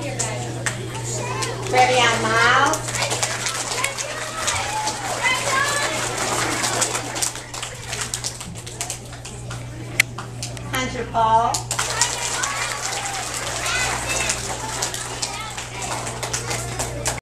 Ready on miles. Hunter Paul.